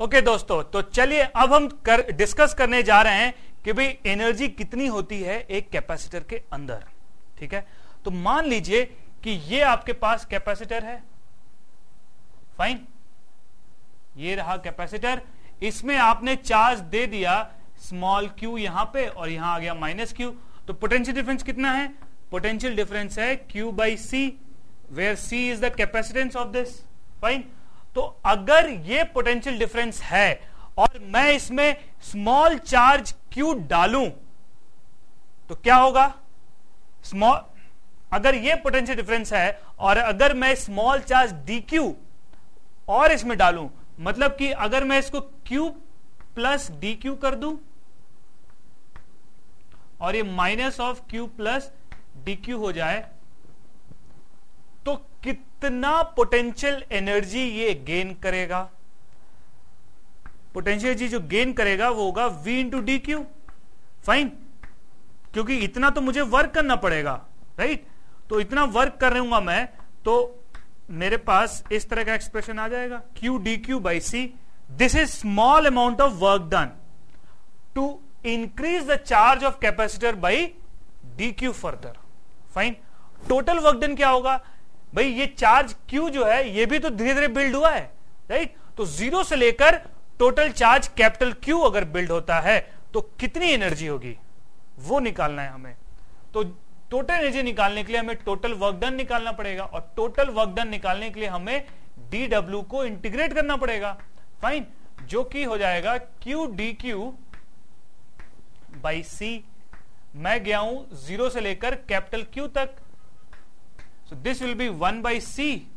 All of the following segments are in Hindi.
ओके दोस्तों तो चलिए अब हम कर, डिस्कस करने जा रहे हैं कि भाई एनर्जी कितनी होती है एक कैपेसिटर के अंदर ठीक है? तो मान लीजिए कि ये आपके पास कैपेसिटर है। फाइन ये रहा कैपेसिटर इसमें आपने चार्ज दे दिया स्मॉल क्यू यहाँ पे और यहाँ आ गया माइनस क्यू तो पोटेंशियल डिफरेंस कितना है? पोटेंशियल डिफरेंस है Q by C where C is the capacitance of this fine तो अगर ये पोटेंशियल डिफरेंस है और मैं इसमें स्मॉल चार्ज क्यू डालूं तो क्या होगा? स्मॉल अगर ये पोटेंशियल डिफरेंस है और अगर मैं स्मॉल चार्ज डी क्यू और इसमें डालूं मतलब कि अगर मैं इसको क्यू प्लस डी क्यू कर दूँ और ये minus of Q plus D Q हो जाए कितना पोटेंशियल एनर्जी ये गेन करेगा? पोटेंशियल एनर्जी जो गेन करेगा वो होगा v into D Q fine क्योंकि इतना तो मुझे वर्क करना पड़ेगा राइट तो इतना वर्क कर रहूँगा मैं तो मेरे पास इस तरह का एक्सप्रेशन आ जाएगा. Q D Q by C this is small amount of work done to increase the charge of capacitor by D Q further fine total work done क्या होगा? भाई, ये चार्ज क्यू जो है, ये भी तो धीरे धीरे बिल्ड हुआ है राइट तो ज़ीरो से लेकर टोटल चार्ज कैपिटल क्यू अगर बिल्ड होता है तो कितनी एनर्जी होगी? वो निकालना है हमें। तो टोटल एनर्जी निकालने के लिए हमें टोटल वर्क डन निकालना पड़ेगा और टोटल वर्क डन निकालने के लिए हमें डी डब्ल्यू को इंटीग्रेट करना पड़ेगा। फाइन जो कि हो जाएगा Q D Q by C मैं गया हूँ ज़ीरो से लेकर कैपिटल क्यू तक। So, this will be 1 by C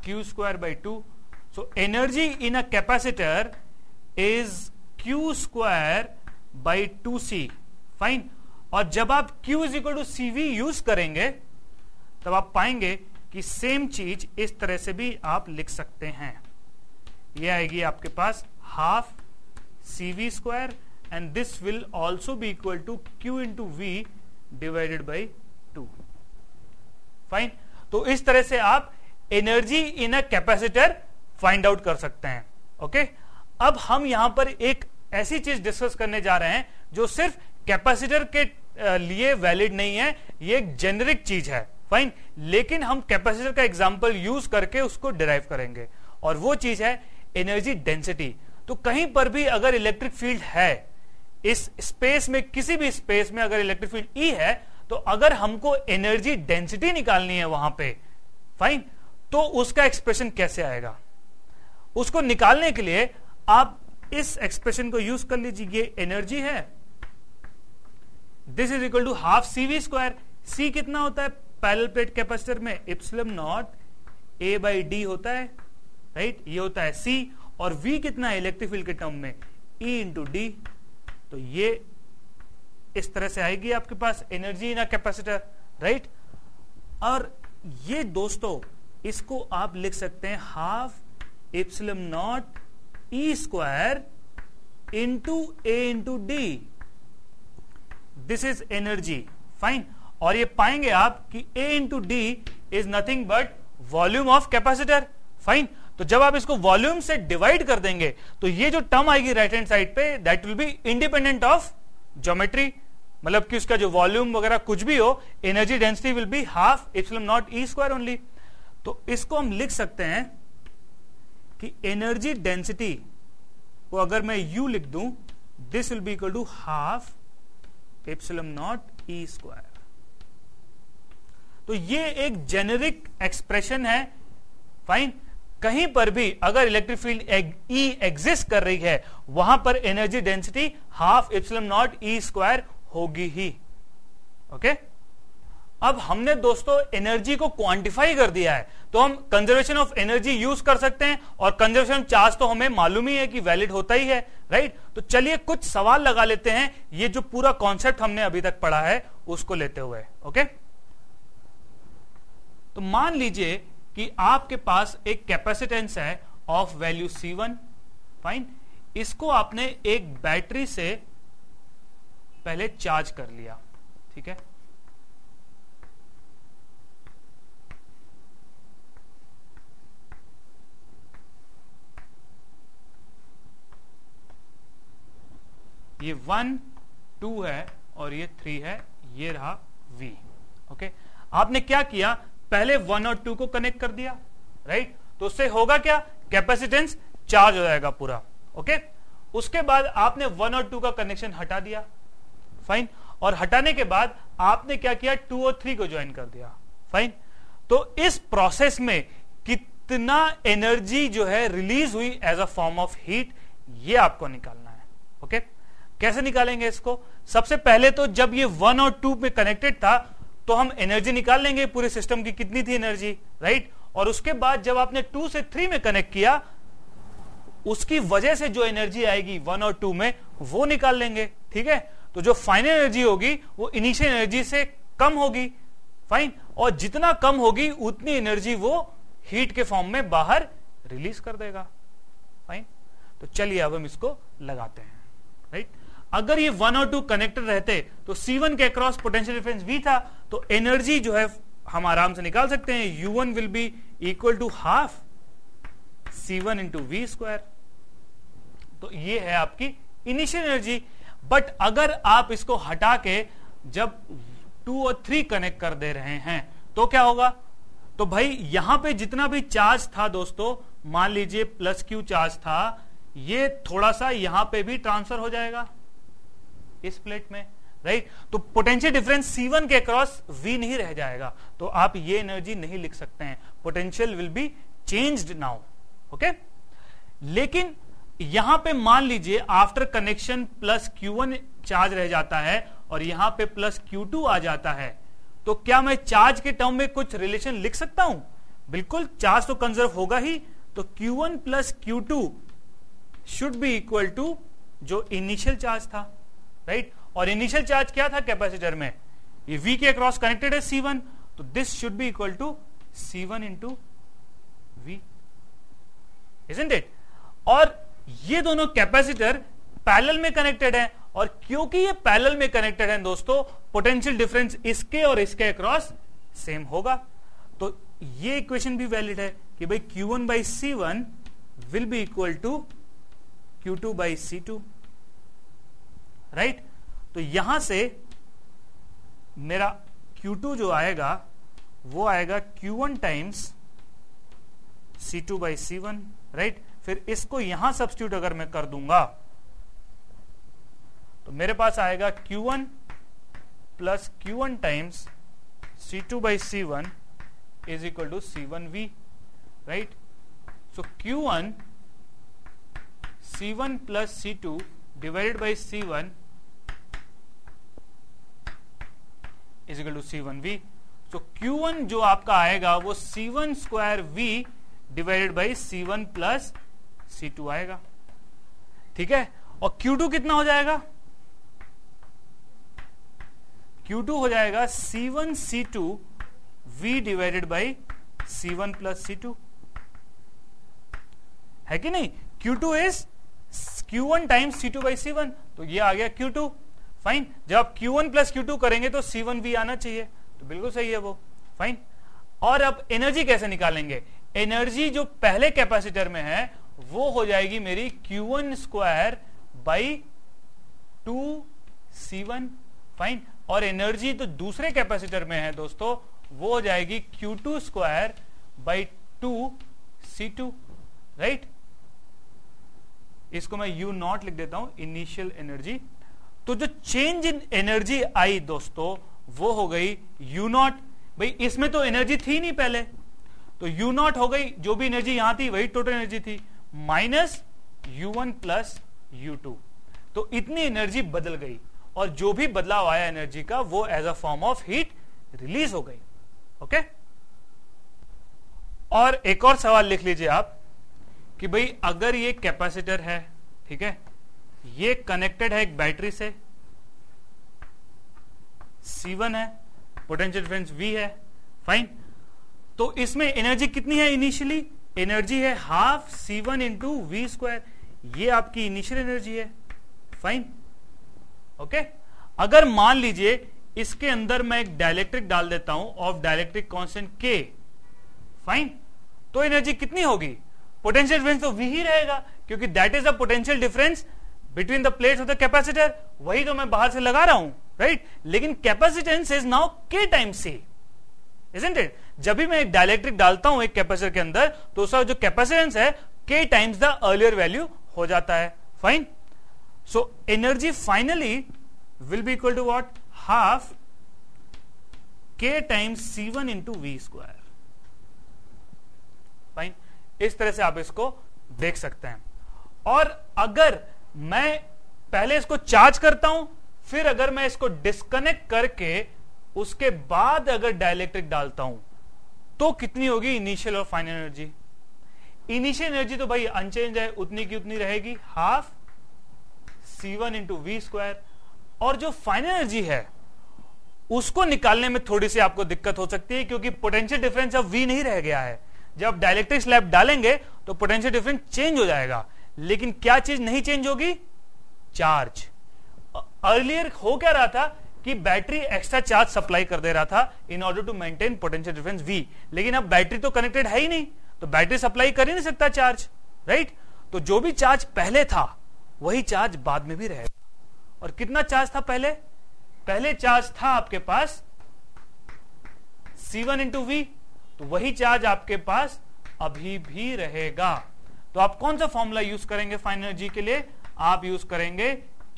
Q square by 2. So, energy in a capacitor is Q square by 2C. Fine और जब आप Q is equal to CV use करेंगे, तब आप पाएँगे कि सेम चीज़ इस तरह से भी आप लिख सकते हैं ये आएगी आपके पास half C V square and this will also be equal to Q into V divided by fine तो इस तरह से आप energy in a capacitor find out कर सकते हैं। ओके अब हम यहाँ पर एक ऐसी चीज़ डिस्कस करने जा रहे हैं, जो सिर्फ़ कैपेसिटर के लिए वैलिड नहीं है, ये एक जेनरिक चीज़ है। फाइन लेकिन हम कैपेसिटर का एग्ज़ाम्पल यूज़ करके उसको डिराइव करेंगे। और वो चीज़ है एनर्जी डेंसिटी तो कहीं पर भी अगर इलेक्ट्रिक फ़ील्ड है, इस स्पेस में, किसी भी स्पेस में अगर इलेक्ट्रिक फ़ील्ड ई है तो अगर हमको एनर्जी डेंसिटी निकालनी है वहाँ पे फाइन तो उसका एक्सप्रेशन कैसे आएगा? उसको निकालने के लिए आप इस एक्सप्रेशन को यूज़ कर लीजिए, ये एनर्जी है। This is equal to half C V square C कितना होता है? पैरल प्लेट कैपेसिटर में epsilon naught A by D होता है राइट right? ये होता है सी और वी कितना है? इलेक्ट्रिक फ़ील्ड के टर्म में ई इंटू डी तो ये इस तरह से आएगी आपके पास एनर्जी इन कैपेसिटर राइट और ये दोस्तों, इसको आप लिख सकते हैं half epsilon naught E square into A into D this is energy fine और ये पाएँगे आप कि A into D is nothing but volume of capacitor fine तो जब आप इसको वॉल्यूम से डिवाइड कर देंगे तो ये जो टर्म आएगी राइट हैंड साइड पे that will be independent of geometry मतलब कि उसका जो वॉल्यूम वगैरह कुछ भी हो energy density will be half epsilon naught E square only तो इसको हम लिख सकते हैं कि एनर्जी डेंसिटी को अगर मैं यू लिख दूँ this will be equal to half epsilon naught E square तो ये एक जेनेरिक एक्सप्रेशन है। फाइन कहीं पर भी अगर इलेक्ट्रिक फ़ील्ड ई एग्जिस्ट कर रही है, वहाँ पर energy density half epsilon naught E square होगी ही। ओके? अब हमने दोस्तों एनर्जी को क्वांटिफाई कर दिया है तो हम कंजर्वेशन ऑफ़ एनर्जी यूज़ कर सकते हैं, और कंजर्वेशन चार्ज तो हमें मालूम ही है कि वैलिड होता ही है राइट तो चलिए कुछ सवाल लगा लेते हैं, ये जो पूरा कॉन्सेप्ट हमने अभी तक पढ़ा है, उसको लेते हुए, ओके? तो मान लीजिए कि आपके पास एक कैपेसिटेंस है ऑफ़ वैल्यू सी फाइन इसको आपने एक बैटरी से पहले चार्ज कर लिया, ठीक है? ये वन टू है और ये थ्री है, ये रहा वी ओके आपने क्या किया? पहले वन और टू को कनेक्ट कर दिया राइट तो उससे होगा क्या? कैपेसिटेंस चार्ज हो जाएगा पूरा ओके उसके बाद आपने वन और टू का कनेक्शन हटा दिया फाइन और हटाने के बाद आपने क्या किया? टू और थ्री को ज्वाइन कर दिया। फाइन तो इस प्रोसेस में कितना एनर्जी जो है रिलीज़ हुई as a form of heat ये आपको निकालना है। ओके कैसे निकालेंगे इसको? सबसे पहले तो जब ये वन और टू में कनेक्टेड था तो हम एनर्जी निकाल लेंगे पूरे सिस्टम की कितनी थी एनर्जी राइट और उसके बाद जब आपने टू से थ्री में कनेक्ट किया, उसकी वजह से जो एनर्जी आएगी वन और टू में, वो निकाल लेंगे। ठीक है? तो जो फाइनल एनर्जी होगी, वो इनिशियल एनर्जी से कम होगी। फाइन और जितना कम होगी, उतनी एनर्जी वो हीट के फॉर्म में बाहर रिलीज़ कर देगा। फाइन तो चलिए अब हम इसको लगाते हैं। राइट अगर ये वन और टू कनेक्टेड रहते तो C1 के अक्रॉस पोटेंशियल डिफरेंस V था तो एनर्जी जो है, हम आराम से निकाल सकते हैं। U1 will be equal to half C one into V square तो ये है आपकी इनिशियल एनर्जी बट अगर आप इसको हटा के जब टू और थ्री कनेक्ट कर दे रहे हैं तो क्या होगा? तो भाई, यहाँ पे जितना भी चार्ज था दोस्तों, मान लीजिए प्लस क्यू चार्ज था, ये थोड़ा सा यहाँ पे भी ट्रांसफ़र हो जाएगा इस प्लेट में राइट तो पोटेंशियल डिफरेंस C1 के अक्रॉस V नहीं रह जाएगा। तो आप ये एनर्जी नहीं लिख सकते हैं। Potential will be changed now okay लेकिन यहाँ पे मान लीजिए after connection plus Q1 charge रह जाता है और यहाँ पे प्लस Q2 आ जाता है तो क्या मैं चार्ज के टर्म में कुछ रिलेशन लिख सकता हूँ? बिल्कुल चार्ज तो कंजर्व होगा ही तो Q1 plus Q should be equal to जो इनिशियल चार्ज था राइट और इनिशियल चार्ज क्या था कैपेसिटर में? ये V के अक्रॉस कनेक्टेड है C1 तो this should be equal to C one into V isn't it और ये दोनों कैपेसिटर पैरेलल में कनेक्टेड है और क्योंकि ये पैरेलल में कनेक्टेड है दोस्तों पोटेंशियल डिफरेंस इसके और इसके अक्रॉस सेम होगा। तो ये इक्वेशन भी वैलिड है कि भाई Q1 one by C one will be equal to Q two by C two right तो यहाँ से मेरा Q2 जो आएगा, वो आएगा Q1 times C two by C one right फिर इसको यहाँ सब्सिट्यूट अगर मैं कर दूँगा तो मेरे पास आएगा Q1 one plus Q one times C two by C one is equal to C one V right so Q one C one plus C two divided by C one is equal to C one V so Q one जो आपका आएगा वो C one square V divided by C one plus C two आएगा। ठीक है? और क्यू टू कितना हो जाएगा? Q2 हो जाएगा C1 C2 V divided by C1 plus C2 है कि नहीं? Q2 is Q1 times C2 by C1 तो ये आ गया Q2 फाइन जब आप Q1 प्लस Q2 करेंगे तो C1 भी आना चाहिए। तो बिल्कुल सही है वो। फाइन और अब एनर्जी कैसे निकालेंगे? एनर्जी जो पहले कैपेसिटर में है वो हो जाएगी मेरी Q1 one square by two C one fine और एनर्जी तो दूसरे कैपेसिटर में है दोस्तों, वो हो जाएगी Q two square by two C two right इसको मैं यू नॉट लिख देता हूँ इनिशियल एनर्जी तो जो चेंज इन एनर्जी आई दोस्तों, वो हो गई यू नॉट भाई, इसमें तो एनर्जी थी नहीं पहले. तो यू नॉट हो गई, जो भी एनर्जी यहाँ थी, वही टोटल एनर्जी थी. Minus U one plus U two तो इतनी एनर्जी बदल गई और जो भी बदलाव आया एनर्जी का, वो as a form of heat release हो गई। ओके और एक और सवाल लिख लीजिए आप कि भाई, अगर ये कैपेसिटर है, ठीक है, ये कनेक्टेड है एक बैटरी से C1 है पोटेंशियल डिफरेंस V है फाइन तो इसमें एनर्जी कितनी है इनिशियली एनर्जी है half C one into V square. ये आपकी इनिशियल एनर्जी है। फाइन ओके अगर मान लीजिए इसके अंदर मैं एक डायलेक्ट्रिक डाल देता हूँ of dielectric constant K fine तो एनर्जी कितनी होगी? पोटेंशियल डिफरेंस तो वी ही रहेगा, क्योंकि that is the potential difference between the plates of the capacitor वही तो मैं बाहर से लगा रहा हूँ राइट right? लेकिन capacitance is now K times C isn't it जब भी मैं एक डायलेक्ट्रिक डालता हूँ एक कैपेसिटर के अंदर तो उसका जो कैपेसिटेंस है के टाइम्स द अर्लियर वैल्यू हो जाता है। Fine so energy finally will be equal to what half K times C one into V square fine इस तरह से आप इसको देख सकते हैं। और अगर मैं पहले इसको चार्ज करता हूँ, फिर अगर मैं इसको डिस्कनेक्ट करके उसके बाद अगर डायलेक्ट्रिक डालता हूँ तो कितनी होगी इनिशियल और फाइनल एनर्जी इनिशियल एनर्जी तो भाई अनचेंज है, उतनी की उतनी रहेगी। Half C one into V square और जो फाइनल एनर्जी है, उसको निकालने में थोड़ी सी आपको दिक्कत हो सकती है, क्योंकि पोटेंशियल डिफरेंस अब वी नहीं रह गया है। जब डायलेक्ट्रिक स्लैब डालेंगे तो पोटेंशियल डिफरेंस चेंज हो जाएगा। लेकिन क्या चीज़ नहीं चेंज होगी? चार्ज अर्लियर हो क्या रहा था? कि बैटरी एक्स्ट्रा चार्ज सप्लाई कर दे रहा था in order to maintain potential difference V लेकिन अब बैटरी तो कनेक्टेड है ही नहीं तो बैटरी सप्लाई कर ही नहीं सकता चार्ज राइट तो जो भी चार्ज पहले था, वही चार्ज बाद में भी रहेगा। और कितना चार्ज था पहले? पहले चार्ज था आपके पास C1 वन इंटू वी तो वही चार्ज आपके पास अभी भी रहेगा। तो आप कौन सा फॉर्मूला यूज़ करेंगे फाइनल एनर्जी के लिए? आप यूज़ करेंगे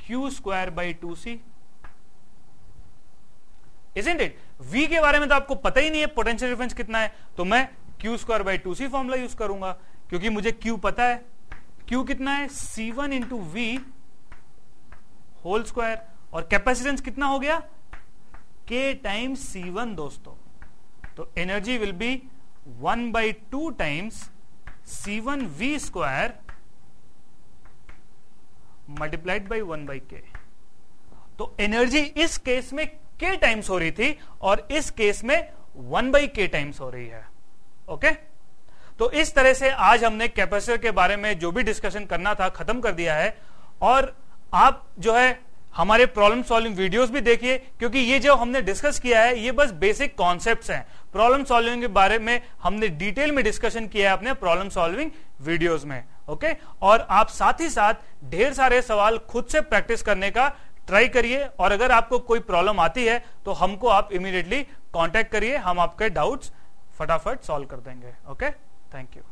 Q square by two C isn't it V के बारे में तो आपको पता ही नहीं है पोटेंशियल डिफरेंस कितना है। तो मैं Q square by two C formula use करूँगा। क्योंकि मुझे क्यू पता है। क्यू कितना है? C one into V whole square और कैपेसिटेंस कितना हो गया? के टाइम्स सी वन दोस्तों। तो energy will be one by two times C one V square multiplied by one by K तो एनर्जी इस केस में के टाइम्स हो रही थी और इस केस में वन बाई के टाइम्स हो रही है। ओके तो इस तरह से आज हमने कैपेसिटर के बारे में जो भी डिस्कशन करना था, खत्म कर दिया है। और आप जो है, हमारे प्रॉब्लम सॉल्विंग वीडियोस भी देखिए, क्योंकि ये जो हमने डिस्कस किया है, ये बस बेसिक कॉन्सेप्ट्स हैं। प्रॉब्लम सॉल्विंग के बारे में हमने डिटेल में डिस्कशन किया है अपने प्रॉब्लम सॉल्विंग वीडियोस में। ओके और आप साथ ही साथ ढेर सारे सवाल खुद से प्रैक्टिस करने का ट्राई करिए और अगर आपको कोई प्रॉब्लम आती है तो हमको आप इमीडिएटली कॉन्टेक्ट करिए, हम आपके डाउट्स फटाफट सॉल्व कर देंगे ओके थैंक यू